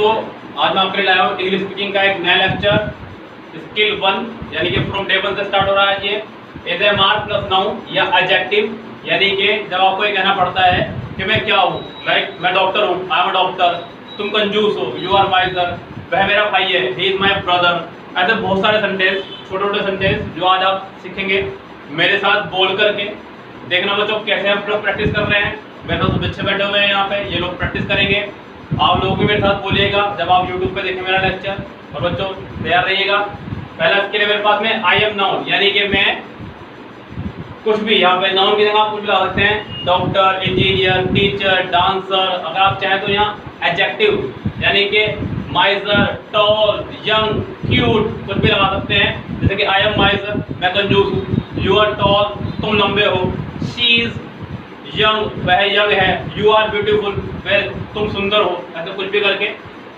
दोस्तों आज मैं आपके लिए लाया हूँ इंग्लिश स्पीकिंग का एक नया लेक्चर स्किल वन यानी कि फ्रॉम डे वन से स्टार्ट हो रहा है ये। Is am are plus noun या एडजेक्टिव यानी कि जब आपको ये कहना पड़ता है कि मैं क्या हूँ लाइक like, मैं डॉक्टर हूँ आई एम डॉक्टर तुम कंजूस हो यू आर माइजर वह मेरा भाई है ही इज़ माई ब्रदर ऐसे बहुत सारे सेंटेंस छोटे छोटे सेंटेंस जो आज आप सीखेंगे मेरे साथ बोल करके। देखना बच्चों कैसे हम लोग प्रैक्टिस कर रहे हैं। मेरे साथ बच्चे बैठे हुए हैं यहाँ पे ये लोग प्रैक्टिस करेंगे। आप लोग भी मेरे साथ बोलिएगा, जब आप यूट्यूब पे देखें मेरा लेक्चर और बच्चों, तैयार रहिएगा। पहला इसके लिए मेरे पास में आई एम नाउन यानी कि मैं कुछ भी यहाँ पे नाउन की जगह आप कुछ भी लगा सकते हैं। डॉक्टर इंजीनियर टीचर डांसर अगर आप चाहें तो यहाँ एडजेक्टिव यानी कि माइजर टॉल यंग क्यूट कुछ भी लगा सकते हैं। जैसे कि आई एम माइजर मैं कंजूस हूँ। यू आर टॉल तुम लंबे हो। शी इज़ यंग वह यंग है यू आर ब्यूटीफुल वह तुम सुंदर हो ऐसे कुछ भी करके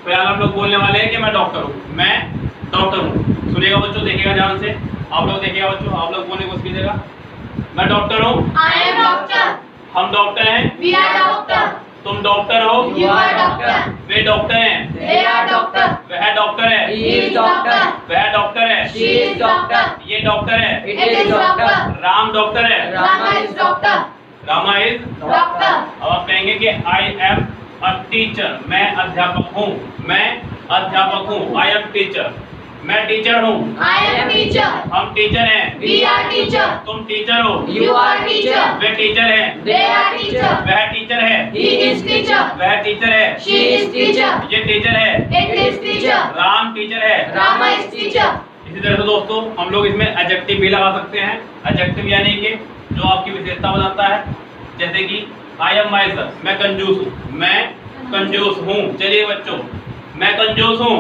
फ़िलहाल हम लोग बोलने वाले हैं कि मैं डॉक्टर हूँ मैं डॉक्टर हूँ सुनिएगा बच्चों देखिएगा ध्यान से आप लोग देखिएगा बच्चों आप लोग बोलने की कोशिश कीजिएगा मैं डॉक्टर हूँ I am doctor. हम डॉक्टर हैं We are doctor. तुम डॉक्टर हो You are doctor. वे डॉक्टर हैं. वह डॉक्टर है. वह डॉक्टर है. ये डॉक्टर है. राम डॉक्टर है. Rama is Doctor. अब आप कहेंगे कि आई एम अ टीचर मैं अध्यापक हूँ मैं अध्यापक हूँ आई एम टीचर मैं टीचर हूँ I am teacher. हम टीचर हैं We are teacher. तुम टीचर हो You are teacher. वे टीचर हैं They are teacher. वह टीचर है He is teacher. वह टीचर है She is teacher. ये टीचर है It is teacher. Ram teacher है Rama is teacher. इसी तरह से दोस्तों हम लोग इसमें एडजेक्टिव भी लगा सकते हैं एडजेक्टिव यानी कि जो आपकी विशेषता बताता है जैसे कि आई एम माइजर मैं कंजूस हूँ मैं कंजूस हूँ चलिए बच्चों मैं कंजूस हूँ.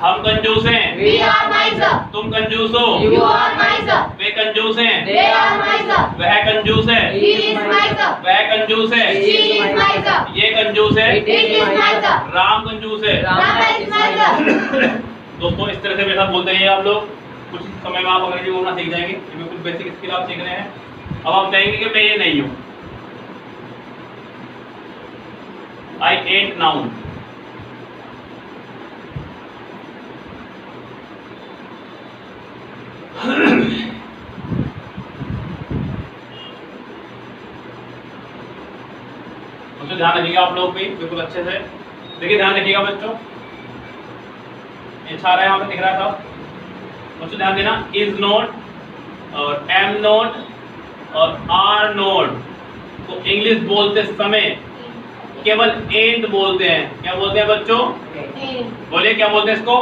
हम कंजूस हैं We are miser. तुम कंजूस हो You are miser. वे कंजूस हैं They are miser. वह कंजूस है He is miser. वह कंजूस है She is miser. ये कंजूस है It is miser. राम कंजूस है Rama is miser. दोस्तों इस तरह से मेरे साथ बोलते रहिए आप लोग कुछ समय में आप अंग्रेज़ी बोलना सीख जाएँगे इसमें कुछ बेसिक स्किल आप सीख रहे हैं। अब आप कहेंगे कि मैं ये नहीं हूँ। आई एट नाउन ध्यान रखिएगा आप लोग भी, बिल्कुल अच्छे से। देखिए, ध्यान रखिएगा बच्चों। ये छा रहा है यहाँ पे, दिख रहा था बच्चों ध्यान देना इज़ नोट और एम नोट और आर नोट तो इंग्लिश बोलते समय केवल एंड बोलते हैं। क्या बोलते हैं बच्चों? बोलिए क्या बोलते हैं इसको?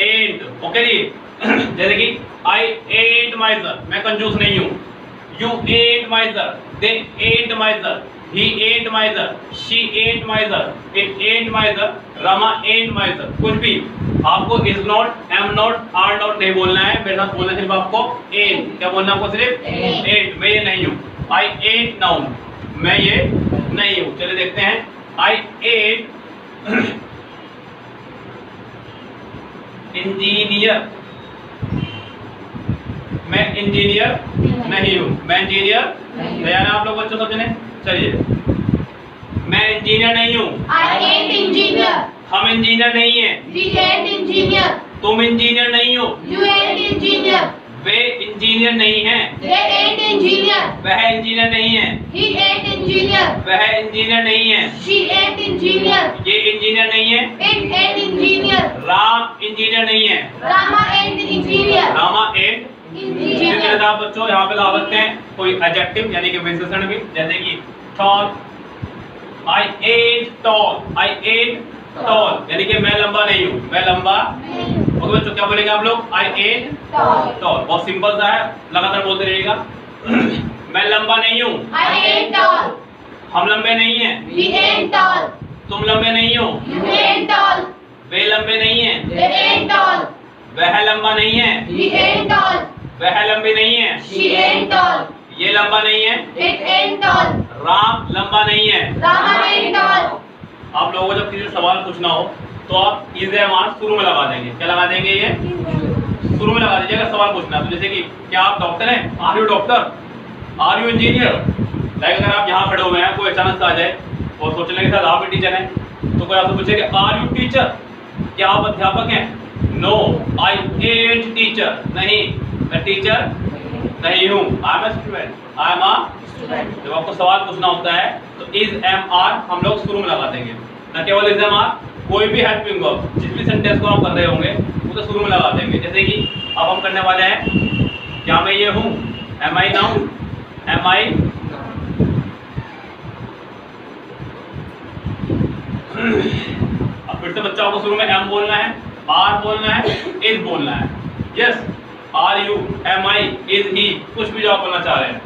एंड ओके जी। जैसे कि आई एट माइजर मैं कंजूस नहीं हूँ। You ain't miser they ain't miser he ain't miser she ain't miser it ain't miser Rama ain't miser कुछ भी। आपको is not am not are not नहीं बोलना है। मेरे साथ बोलना सिर्फ़ आपको एट क्या बोलना आपको सिर्फ़. एट मैं ये नहीं हूँ। आई एट नाउन मैं ये नहीं हूँ। चलिए देखते हैं। आई एट इंजीनियर मैं इंजीनियर नहीं हूँ। मैं इंजीनियर तैयार है आप लोग बच्चों सब जने? चलिए। मैं इंजीनियर नहीं हूँ। हम इंजीनियर नहीं है। तुम इंजीनियर नहीं हो। वे इंजीनियर नहीं है। वह इंजीनियर नहीं है। वह इंजीनियर नहीं है। ये इंजीनियर नहीं है। राम इंजीनियर नहीं है। Rama ain't engineer Rama ain't आप बच्चों यहाँ पे ला सकते हैं कोई एडजेक्टिव यानी कि विशेषण भी जैसे कि tall I ain't tall I ain't tall यानी कि मैं लंबा नहीं हूँ मैं लंबा ओके बच्चों क्या बोलेंगे आप लोग? आई एट टॉल बहुत सिंपल सा है लगातार बोलते रहिएगा। मैं लंबा नहीं हूँ. हम लंबे नहीं हैं. तुम लंबे नहीं हो. वे लंबे नहीं हैं. वह लंबा नहीं है. वह लंबी नहीं है. ये लंबा नहीं है. राम लंबा नहीं है. आप लोगों को जब किसी सवाल पूछना हो तो आप इज़ मान शुरू में लगा देंगे। क्या लगा देंगे ये? शुरू में लगा दीजिए अगर सवाल पूछना है। तो जैसे कि क्या आप डॉक्टर हैं? Are you doctor are you engineer like अगर आप यहाँ खड़े हुए हैं कोई अचानक से आ जाए और सोचने के साथ आप भी टीचर हैं। तो कोई आपसे पूछेगा आर यू टीचर क्या आप अध्यापक हैं? नो आई एट टीचर नहीं. मैं टीचर नहीं हूँ। I am student I am आ जब आपको सवाल पूछना होता है तो इज़ एम आर हम लोग शुरू में लगा देंगे। न केवल इज़ एम आर कोई भी हेल्पिंग वर्ब जिस भी सेंटेंस को हम कर रहे होंगे, वो तो शुरू में लगा देंगे। जैसे कि अब हम करने वाले हैं, क्या मैं ये हूँ? Am I noun am I अब फिर से बच्चों को शुरू में एम बोलना है आर बोलना है इज़ बोलना है। Yes are you am I is ही कुछ भी जो आप बोलना चाह रहे हैं।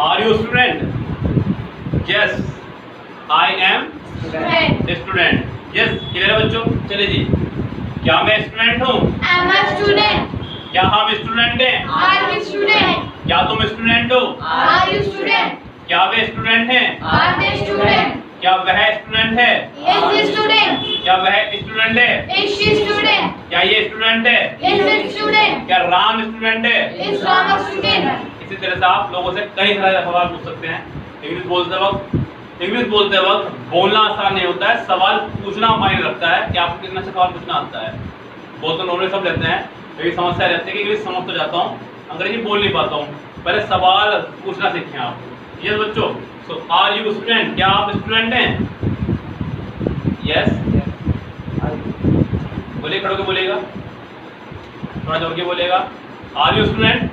Are you student yes I am student yes clear बच्चों चले जी। क्या मैं स्टूडेंट हूँ? Student. क्या हम स्टूडेंट हैं? Are you student? क्या तुम स्टूडेंट हो? Are you student? क्या वे स्टूडेंट हैं? They student? क्या वह स्टूडेंट है? He student? क्या वह स्टूडेंट है? Student? क्या ये स्टूडेंट है? Student? क्या राम स्टूडेंट है? Student? इसी तरह से आप लोगों से कई तरह के सवाल पूछ सकते हैं। इंग्लिश बोलते वक्त इंग्लिश बोलते वक्त बोलना आसान नहीं होता है सवाल पूछना मायने रखता है कि आपको कितना अच्छा सवाल पूछना आता है। बोल तो नॉर्मली सब लेते हैं लेकिन समस्या रहती है कि इंग्लिश समझ तो जाता हूँ अंग्रेज़ी बोल नहीं पाता हूँ। पहले सवाल पूछना सीखें आप। यस बच्चों सो आर यू स्टूडेंट क्या आप स्टूडेंट हैं? यस बोलिए खड़ो के बोलेगा थोड़ा ज़ोर के बोलेगा आर यू स्टूडेंट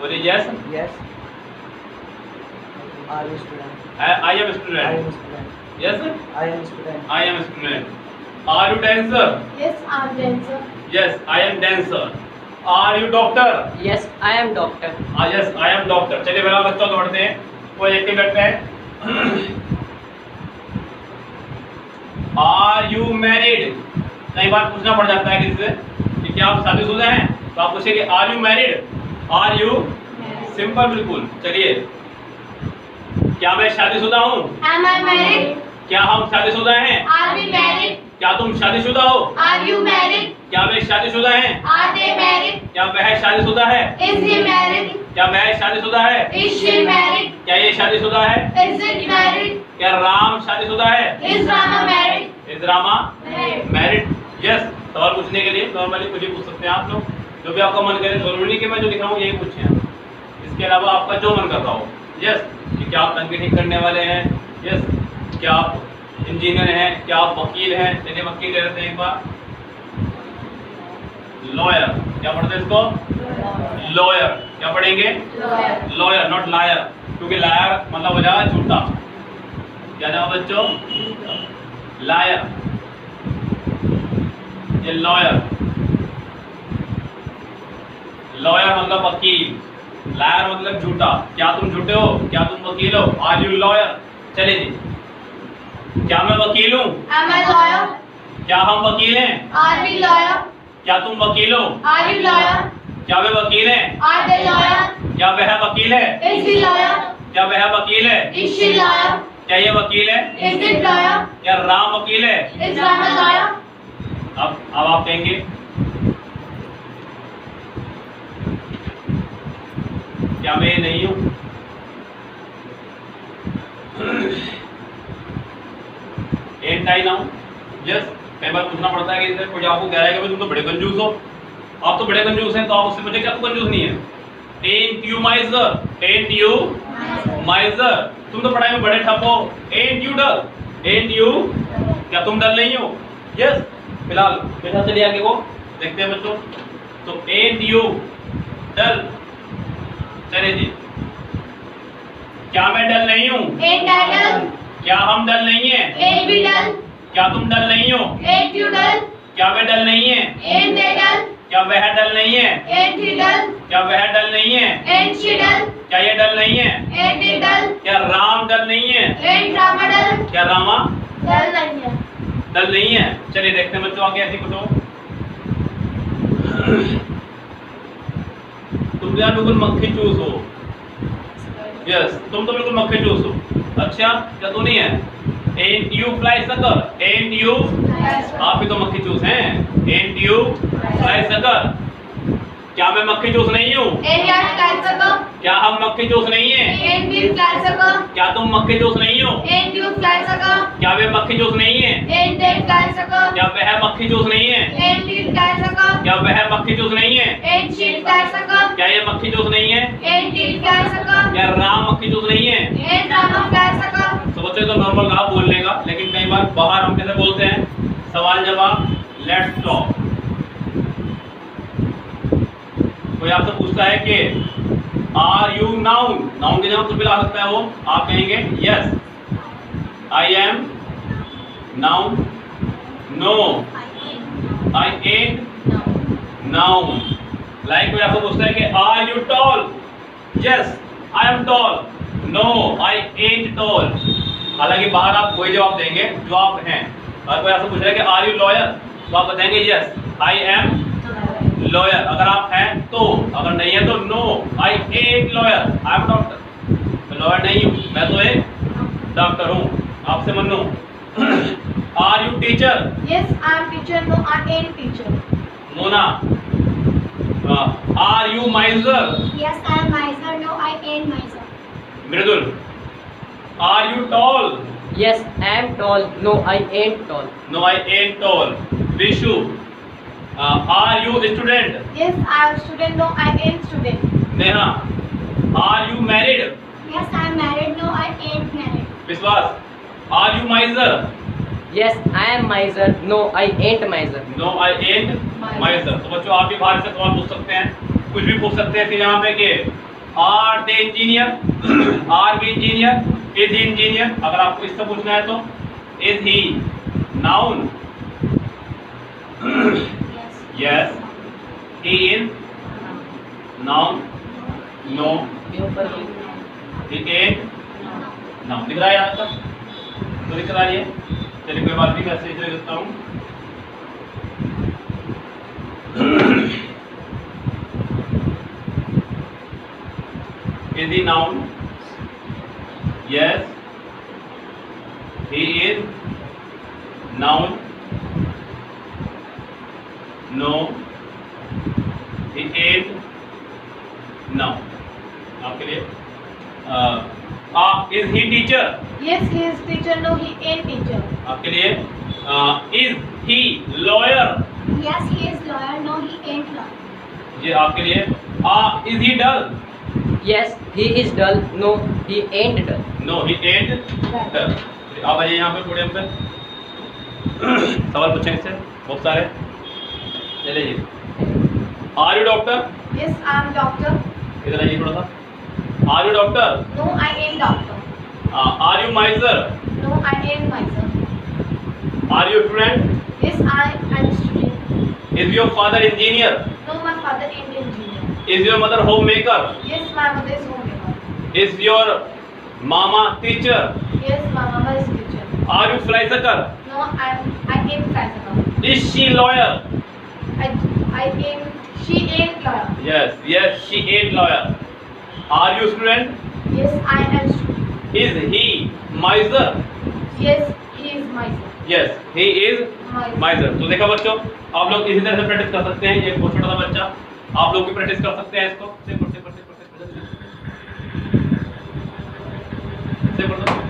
बोलिए yes Yes. Are you student? I am I student am student. यस I am student. I am student are you dancer Yes, I'm dancer. Yes I am dancer are you doctor Yes, I am doctor. Yes I am doctor चलिए बच्चों पढ़ते हैं। कोई एक करते हैं। Are you married कई बार पूछना पड़ जाता है किसी से कि क्या आप शादीशुदा हैं तो आप पूछेंगे are you married are you simple बिल्कुल चलिए क्या मैं शादीशुदा हूँ Am I married? क्या हम शादीशुदा हैं Are we married? क्या तुम शादीशुदा हो Are you married? क्या वे शादीशुदा हैं Are they married? क्या वह शादीशुदा है Is he married? क्या वह शादीशुदा है Is she married? क्या ये शादीशुदा है Is it married? क्या राम शादीशुदा है Is Rama married? Is Rama married yes सवाल पूछने के लिए नॉर्मली कुछ भी पूछ सकते हैं आप लोग। जो भी आपका मन करे, ज़रूरी नहीं कि मैं जो लिख रहा हूँ यही पूछें इसके अलावा आपका जो मन कर रहा हो। यस कि क्या आप टंकी ठीक करने वाले हैं। यस क्या आप इंजीनियर हैं, क्या आप वकील हैं। चलिए वकील ले लेते हैं एक बार। लॉयर क्या पढ़ते हैं इसको? लॉयर क्या पढ़ेंगे? लॉयर नॉट लायर क्योंकि लायर मतलब हो जाएगा झूठा। क्या जाओ बच्चों? लायर ये लॉयर लॉयर मतलब वकील लायर मतलब झूठा क्या तुम झूठे हो क्या तुम वकील हो आर यू लॉयर चलिए जी क्या मैं वकील हूँ? क्या हम वकील हैं Are we lawyer? क्या तुम वकील हो Are you lawyer? क्या वे वकील हैं Are they lawyer? क्या वह वकील है Is he lawyer? क्या वह वकील है Is she lawyer? क्या ये वकील है Is it lawyer? क्या राम वकील है Is Rama lawyer? अब अब आप कहेंगे। क्या मैं नहीं हूँ? एंट आई नाउ यस कई बार पूछना पड़ता है कि इसे कोई आपको कह रहा है कि तुम तो बड़े कंजूस हो। आप तो बड़े कंजूस हैं तो आप उससे पूछे, क्या तू कंजूस नहीं है? Ain't you miser ain't you miser तुम तो पढ़ाई में बड़े ठप हो। Ain't you dull ain't you क्या तुम डल नहीं हो? यस फ़िलहाल बेटा चलिए आगे को? देखते हैं बच्चों। तो एंट यू डल चलिए जी। क्या मैं डल नहीं हूँ? क्या हम डल नहीं है? We dull? क्या तुम डल नहीं हो? Dull? क्या वे डल नहीं है? They क्या वह डल नहीं है? He क्या वह डल नहीं है? She क्या ये डल नहीं है? He क्या राम डल नहीं है? Dull? क्या रामा? Dull नहीं है. डल नहीं है। चलिए देखते हैं बच्चों आगे ऐसी कुछ तुम यार बिल्कुल मक्खी चूस हो। यस तुम तो बिल्कुल मक्खी चूस हो। अच्छा क्या तू नहीं है? Ain't you fly sucker ain't you आप भी तो मक्खी चूस हैं। एंड यू फ्लाई सकर क्या मैं मक्खी चूस नहीं हूँ? क्या हम मक्खी जोश नहीं है. क्या तुम मक्खी जोश नहीं हो. क्या वे मक्खी जोश नहीं है. क्या वह मक्खी जोश नहीं है. क्या वह मक्खी जोश नहीं है. क्या ये मक्खी जोश नहीं है. क्या राम मक्खी जोश नहीं है flysaker. तो तो नॉर्मल कहा बोलने का लेकिन कई बार बाहर हम कैसे बोलते हैं सवाल जवाब लेट्स टॉक कोई आपसे पूछता है कि आर यू नाउन नाउन के जगह कुछ भी ला सकता है वो। आप कहेंगे yes I am noun no I ain't noun like कोई आपसे पूछता है कि are you tall yes I am tall no I ain't tall हालाँकि बाहर आप वही जवाब देंगे, जो आप हैं। और कोई आपसे पूछ रहा है कि आर यू लॉयर तो आप बताएँगे यस आई एम लॉयर अगर आप हैं तो अगर नहीं है तो no I ain't lawyer I am doctor मैं लॉयर नहीं हूँ मैं तो एक डॉक्टर हूँ आपसे Mannu are you teacher Yes, I am teacher. No, I ain't teacher. Mona are you miser Yes, I am miser. No, I ain't miser. Mridul are you tall yes I am tall. No I ain't tall. No I ain't tall Vishu are you student Yes, I am student. No, I ain't student. Neha are you married Yes, I am married. No, I ain't married. Vishwas are you miser Yes, I am miser. No, I ain't miser. No I ain't miser तो बच्चों आप भी बाहर से सवाल पूछ सकते हैं कुछ भी पूछ सकते हैं कि यहाँ पे कि are they engineer are be engineer is he engineer अगर आपको इससे पूछना है तो is he noun Yes. Yes he is noun no he is noun दिख रहा है यहाँ तक तो दिख रहा है चलिए कोई बात नहीं मैं ऐसे ही लिख देता हूँ is he noun? Yes. He is no ain't noun. आपके लिए? Is he teacher yes he is teacher no he ain't teacher आपके लिए? Is he lawyer yes he is lawyer no he ain't lawyer ये आपके लिए? आ is he dull yes he is dull no he ain't dull no he ain't dull आप आइए यहाँ पे podium पे। सवाल पूछेंगे सर बहुत सारे। चलिए जी are you doctor Yes, I am doctor. इधर आइए थोड़ा सा are you doctor No, I ain't doctor. Are you miser No, I ain't miser. Are you student Yes, I am student. Is your father engineer No, my father ain't engineer. Is your mother home maker Yes, my mother is homemaker. Is your mama teacher Yes, my mama is teacher. Are you fly sucker No, I am. I ain't bicycle. Is she lawyer I I ain't. She ain't lawyer. Yes yes she ain't lawyer are you student Yes, I am student. Is he miser Yes, he is miser. Yes he is Miser. तो देखा बच्चों आप लोग इसी तरह से practice कर सकते हैं ये बहुत छोटा सा बच्चा आप लोग भी प्रैक्टिस कर सकते हैं इसको से पढ़ते पढ़ते पढ़ते पढ़ते